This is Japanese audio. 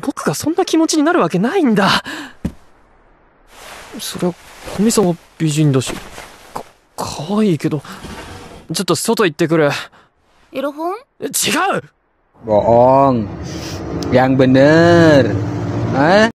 僕がそんな気持ちになるわけないんだ。そりゃ、古見さんは美人だし、か、可愛いけど、ちょっと外行ってくる。エロ本？違う Bohong. Yang bener. eh